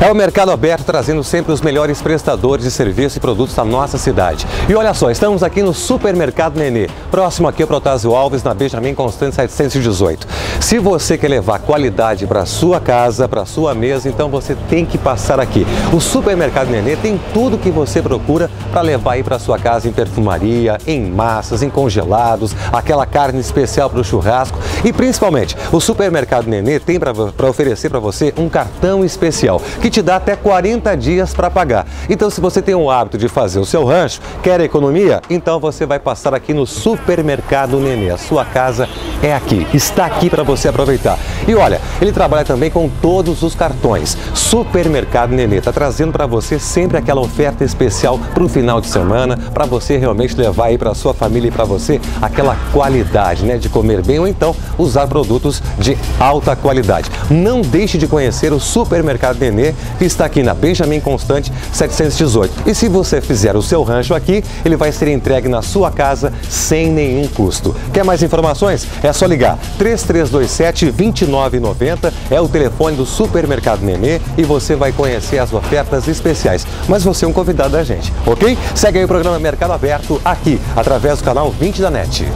É o Mercado Aberto trazendo sempre os melhores prestadores de serviços e produtos da nossa cidade. E olha só, estamos aqui no Supermercado Nenê, próximo aqui ao Protásio Alves, na Benjamin Constante 718. Se você quer levar qualidade para sua casa, para sua mesa, então você tem que passar aqui. O Supermercado Nenê tem tudo que você procura para levar aí para sua casa em perfumaria, em massas, em congelados, aquela carne especial para o churrasco e principalmente o Supermercado Nenê tem para oferecer para você um cartão especial que te dá até 40 dias para pagar. Então, se você tem o hábito de fazer o seu rancho, quer economia, então você vai passar aqui no Supermercado Nenê. A sua casa é aqui, está aqui para você aproveitar. E olha, ele trabalha também com todos os cartões. Supermercado Nenê está trazendo para você sempre aquela oferta especial para o final de semana, para você realmente levar aí para sua família e para você aquela qualidade, né, de comer bem ou então usar produtos de alta qualidade. Não deixe de conhecer o Supermercado Nenê que está aqui na Benjamin Constante 718. E se você fizer o seu rancho aqui, ele vai ser entregue na sua casa sem nenhum custo. Quer mais informações? É só ligar 3327 2990, é o telefone do Supermercado Nenê e você vai conhecer as ofertas especiais. Mas você é um convidado da gente, ok? Segue aí o programa Mercado Aberto aqui, através do canal 20 da NET.